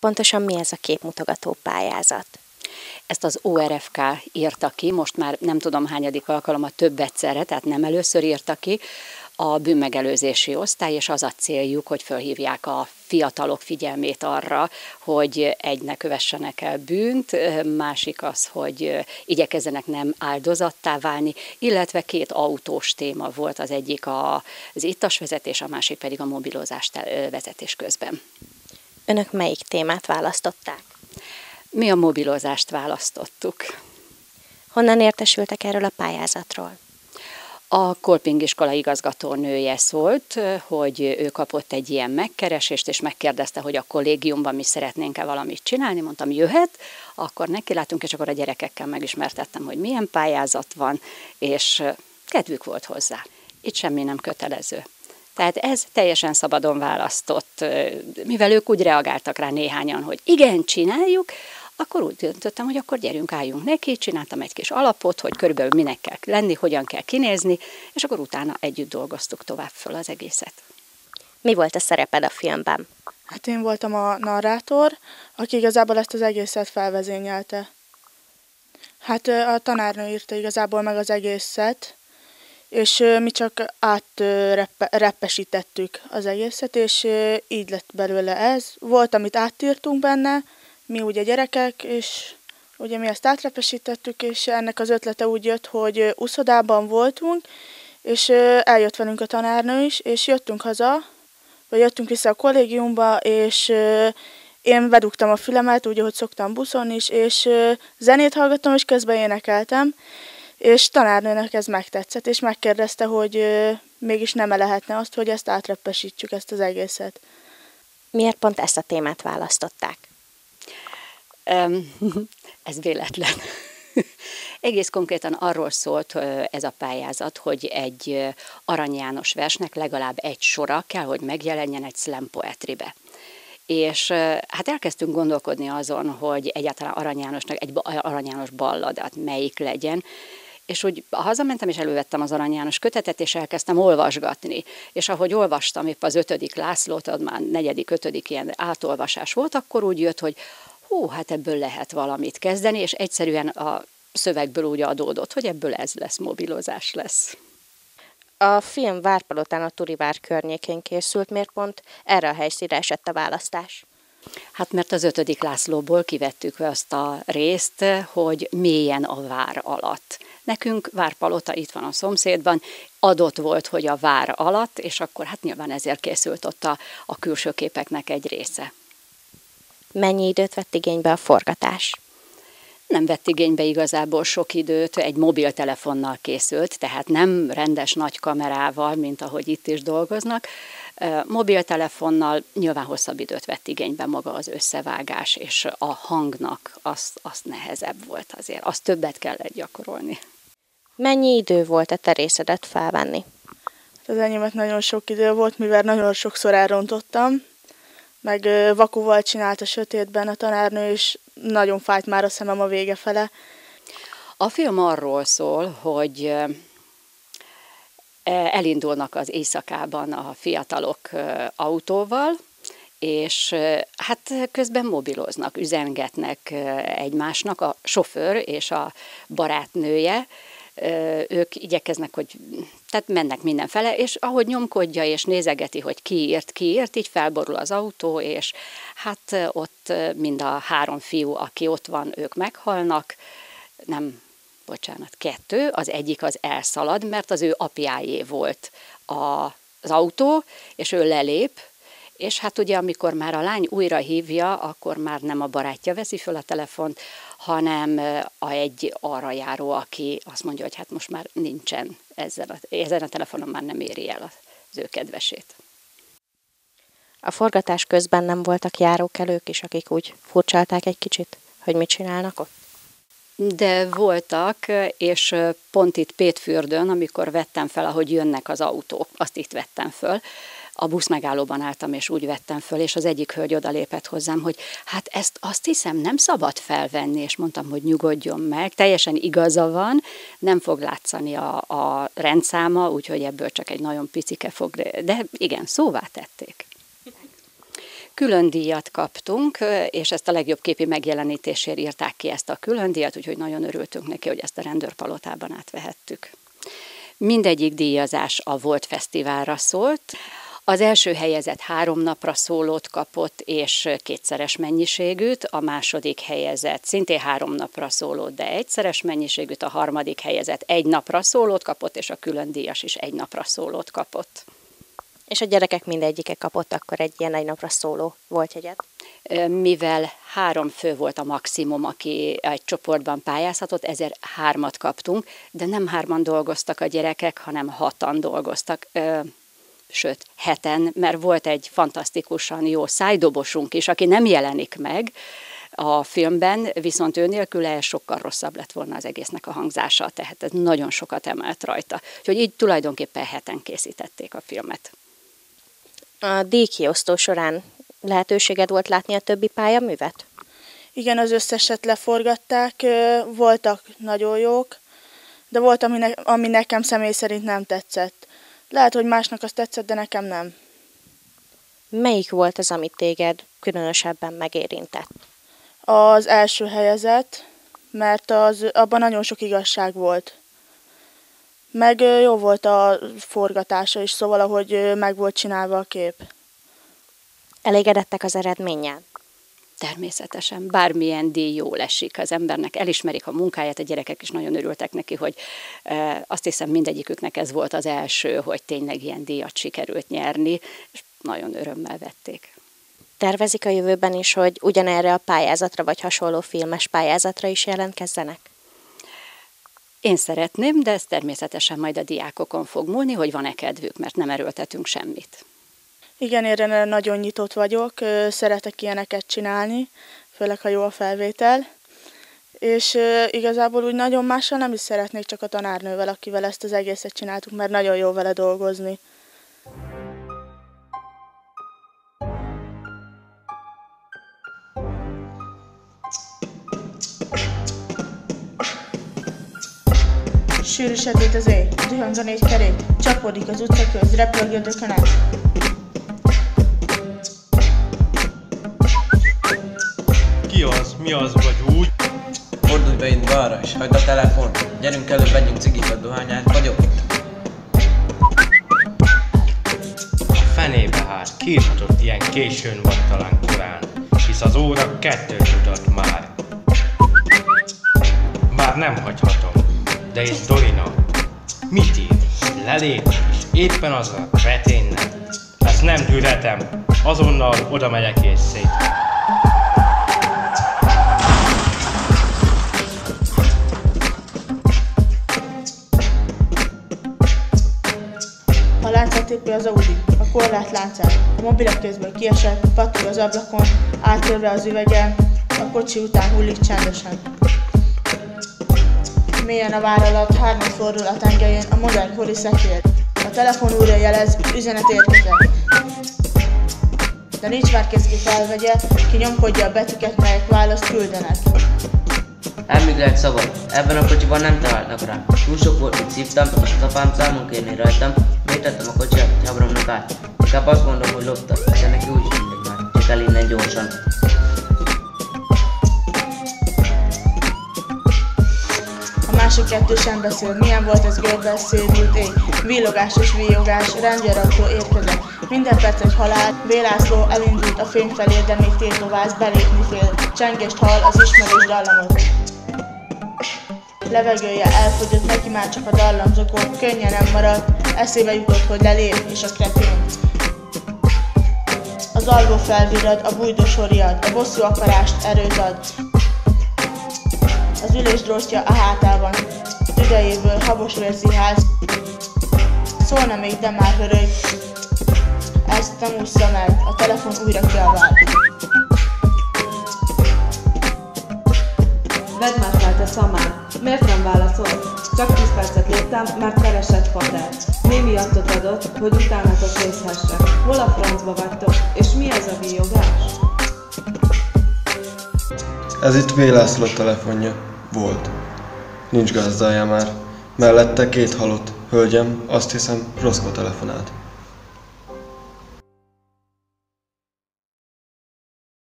Pontosan mi ez a képmutogató pályázat? Ezt az ORFK írta ki, most már nem tudom hányadik alkalommal több egyszerre, tehát nem először írta ki, a bűnmegelőzési osztály, és az a céljuk, hogy felhívják a fiatalok figyelmét arra, hogy egy ne kövessenek el bűnt, másik az, hogy igyekezzenek nem áldozattá válni, illetve két autós téma volt, az egyik az ittas vezetés, a másik pedig a mobilozás vezetés közben. Önök melyik témát választották? Mi a mobilozást választottuk. Honnan értesültek erről a pályázatról? A Kolping iskola igazgatónője szólt, hogy ő kapott egy ilyen megkeresést, és megkérdezte, hogy a kollégiumban mi szeretnénk-e valamit csinálni. Mondtam, jöhet, akkor neki látunk, és akkor a gyerekekkel megismertettem, hogy milyen pályázat van, és kedvük volt hozzá. Itt semmi nem kötelező. Tehát ez teljesen szabadon választott, mivel ők úgy reagáltak rá néhányan, hogy igen, csináljuk, akkor úgy döntöttem, hogy akkor gyerünk, álljunk neki, csináltam egy kis alapot, hogy körülbelül minek kell lenni, hogyan kell kinézni, és akkor utána együtt dolgoztuk tovább föl az egészet. Mi volt a szereped a filmben? Hát én voltam a narrátor, aki igazából ezt az egészet felvezényelte. Hát a tanárnő írta igazából meg az egészet, és mi csak átreppesítettük az egészet, és így lett belőle ez. Volt, amit áttírtunk benne, mi ugye gyerekek, és ugye mi ezt átrepesítettük, és ennek az ötlete úgy jött, hogy uszodában voltunk, és eljött velünk a tanárnő is, és jöttünk haza, vagy jöttünk vissza a kollégiumba, és én vedugtam a fülemet, úgy, ahogy szoktam buszon is, és zenét hallgattam, és közben énekeltem, és tanárnőnek ez megtetszett, és megkérdezte, hogy mégis nem -e lehetne azt, hogy ezt átreppesítsük, ezt az egészet. Miért pont ezt a témát választották? ez véletlen. Egész konkrétan arról szólt ez a pályázat, hogy egy Arany János versnek legalább egy sora kell, hogy megjelenjen egy slam poetribe. És hát elkezdtünk gondolkodni azon, hogy egyáltalán Arany Jánosnak egy Arany János balladát melyik legyen, és úgy hazamentem, és elővettem az Arany János kötetet, és elkezdtem olvasgatni. És ahogy olvastam épp az ötödik Lászlót, az már negyedik, ötödik ilyen átolvasás volt, akkor úgy jött, hogy hú, hát ebből lehet valamit kezdeni, és egyszerűen a szövegből úgy adódott, hogy ebből ez lesz, mobilozás lesz. A film Várpalotán a Turivár környékén készült, miért pont erre a helyszínre esett a választás? Hát mert az ötödik Lászlóból kivettük azt a részt, hogy mélyen a vár alatt. Nekünk Várpalota itt van a szomszédban, adott volt, hogy a vár alatt, és akkor hát nyilván ezért készült ott a, a külső képeknek egy része. Mennyi időt vett igénybe a forgatás? Nem vett igénybe igazából sok időt, egy mobiltelefonnal készült, tehát nem rendes nagy kamerával, mint ahogy itt is dolgoznak. Mobiltelefonnal nyilván hosszabb időt vett igénybe maga az összevágás, és a hangnak az, az nehezebb volt azért, azt többet kellett gyakorolni. Mennyi idő volt a terészedet felvenni? Az enyémet nagyon sok idő volt, mivel nagyon sokszor elrontottam, meg vakuval csinált a sötétben a tanárnő, és nagyon fájt már a szemem a vége fele. A film arról szól, hogy e, elindulnak az éjszakában a fiatalok autóval, és hát közben mobiloznak, üzengetnek egymásnak, a sofőr és a barátnője, ők igyekeznek, hogy tehát mennek mindenfele, és ahogy nyomkodja és nézegeti, hogy ki írt, ki írt, így felborul az autó, és hát ott mind a három fiú, aki ott van, ők meghalnak, nem, bocsánat, kettő, az egyik az elszalad, mert az ő apjáé volt a, az autó, és ő lelép, és hát ugye amikor már a lány újra hívja, akkor már nem a barátja veszi föl a telefont, hanem a egy arra járó, aki azt mondja, hogy hát most már nincsen ezzel a, ezen a telefonon már nem éri el az ő kedvesét. A forgatás közben nem voltak járókelők is, akik úgy furcsálták egy kicsit, hogy mit csinálnak ott? De voltak, és pont itt Pétfürdön, amikor vettem fel, ahogy jönnek az autók, azt itt vettem föl, a busz megállóban álltam, és úgy vettem föl, és az egyik hölgy odalépett hozzám, hogy hát ezt azt hiszem nem szabad felvenni, és mondtam, hogy nyugodjon meg, teljesen igaza van, nem fog látszani a, a rendszáma, úgyhogy ebből csak egy nagyon picike fog, de igen, szóvá tették. Külön díjat kaptunk, és ezt a legjobb képi megjelenítésért írták ki ezt a külön díjat, úgyhogy nagyon örültünk neki, hogy ezt a rendőrpalotában átvehettük. Mindegyik díjazás a Volt Fesztiválra szólt. Az első helyezett három napra szólót kapott, és kétszeres mennyiségűt, a második helyezett szintén három napra szólót, de egyszeres mennyiségűt, a harmadik helyezett egy napra szólót kapott, és a külön díjas is egy napra szólót kapott. És a gyerekek mindegyike kapott akkor egy ilyen egy napra szóló volt jegyet? Mivel három fő volt a maximum, aki egy csoportban pályázhatott, ezért hármat kaptunk, de nem hárman dolgoztak a gyerekek, hanem hatan dolgoztak sőt, heten, mert volt egy fantasztikusan jó szájdobosunk is, aki nem jelenik meg a filmben, viszont ő nélküle sokkal rosszabb lett volna az egésznek a hangzása, tehát ez nagyon sokat emelt rajta. Úgyhogy így tulajdonképpen heten készítették a filmet. A díjkiosztó során lehetőséged volt látni a többi pályaművet? Igen, az összeset leforgatták, voltak nagyon jók, de volt, ami, ne, ami nekem személy szerint nem tetszett. Lehet, hogy másnak azt tetszett, de nekem nem. Melyik volt az, amit téged különösebben megérintett? Az első helyezett, mert az, abban nagyon sok igazság volt. Meg jó volt a forgatása is, szóval ahogy meg volt csinálva a kép. Elégedettek az eredménnyel? Természetesen bármilyen díj jól esik az embernek, elismerik a munkáját, a gyerekek is nagyon örültek neki, hogy e, azt hiszem mindegyiküknek ez volt az első, hogy tényleg ilyen díjat sikerült nyerni, és nagyon örömmel vették. Tervezik a jövőben is, hogy ugyanerre a pályázatra vagy hasonló filmes pályázatra is jelentkezzenek? Én szeretném, de ez természetesen majd a diákokon fog múlni, hogy van-e kedvük, mert nem erőltetünk semmit. Igen, erre nagyon nyitott vagyok, szeretek ilyeneket csinálni, főleg ha jó a felvétel. És igazából úgy nagyon mással nem is szeretnék, csak a tanárnővel, akivel ezt az egészet csináltuk, mert nagyon jó vele dolgozni. Sűrű sötét az ég, dühöng a négy kerék, csapódik az utcaköz, repülg a dökönet. Az? Vagy úgy? Fordulj be itt balra, és hagyd a telefon. Gyerünk elő, vegyünk cigikat, dohányát, vagyok itt. A fenébe hát, kiírhatott ilyen későn vagy talán korán, hisz az óra kettőt mutat már. Már nem hagyhatom, de és Dorina, mit ír? Lelép, és éppen az a kreténnek. Ezt nem tűretem, azonnal oda megyek és szét. A láncátépő az Audi, a korlát láncát. A mobilek közből kiesett, pattog az ablakon, átörve az üvegen, a kocsi után hullik csendesen. Mélyen a vár alatt, hármat fordul a tengelyén, a modern kori szekér. A telefon újra jelez, üzenet érkezett. De nincs már kész ki felvegye, ki nyomkodja a betűket, melyek választ küldenek. Elműgelt szabad. Ebben a kocsiban nem találtak rá. Túl sok volt, mit szívtam, azt apám számon kérni rajtam. Miért tettem a kocsijat, nyabramnak át? Inkább azt mondom, hogy lopta, de neki úgy mindegy már. Csak el innen gyorsan. Másik kettő sem beszél, milyen volt ez görbel szédült ég. Villogás és víjogás, rendőrautó érkezett. Minden perc egy halál, Bélászló elindult a fény felé, de még tétováz, belépni fél. Csengést hall az ismerős dallamot. Levegője elfogyott, neki már csak a dallam zokog, könnyen nem maradt, eszébe jutott, hogy lelép, és a kretén. Az alvó felvirrad, a bújdós riad, a bosszú akarást erőt ad. Az ülés drótja a hátában, tüdejéből habos vérziház. Szólna még, de már hörög. Ezt nem ússza meg, a telefon újra kiabál. Vedd már fel, te szamár! Miért nem válaszol? Csak 10 percet léptem, mert keresett fater. Mi miattot adott, hogy utánatok nézhessek. Hol a francba vagytok? És mi ez a víjogás? Ez itt V. Telefonja. Volt. Nincs gazdája már. Mellette két halott. Hölgyem, azt hiszem, Roszko telefonált.